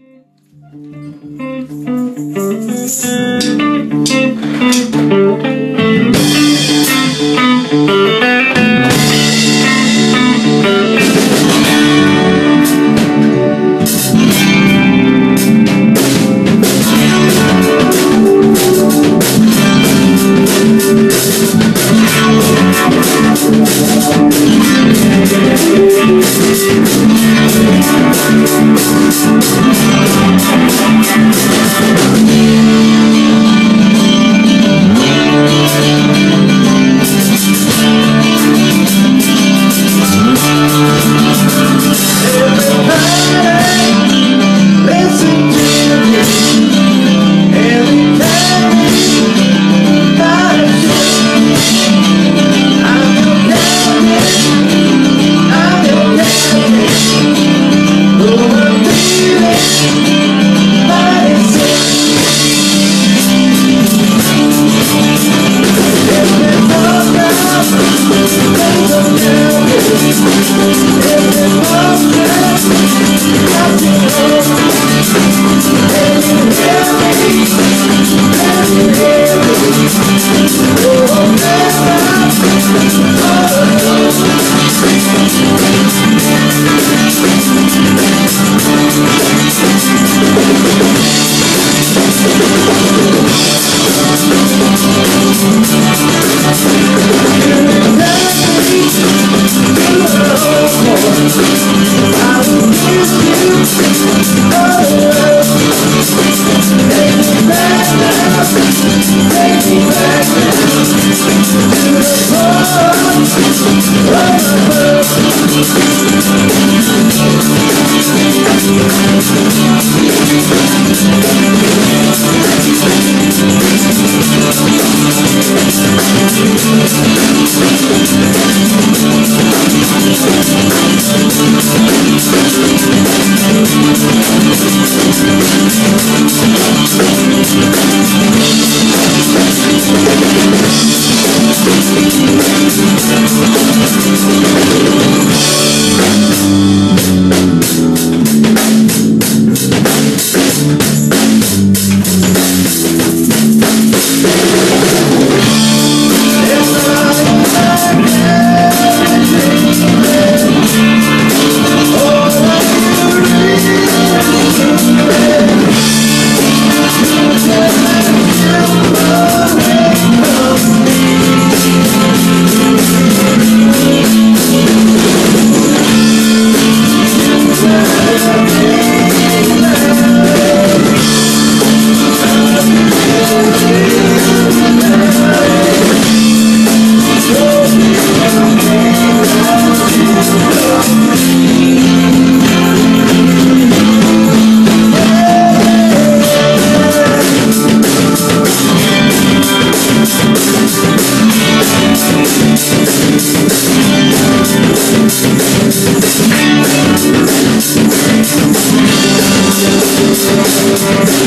Thank you. Thank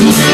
Música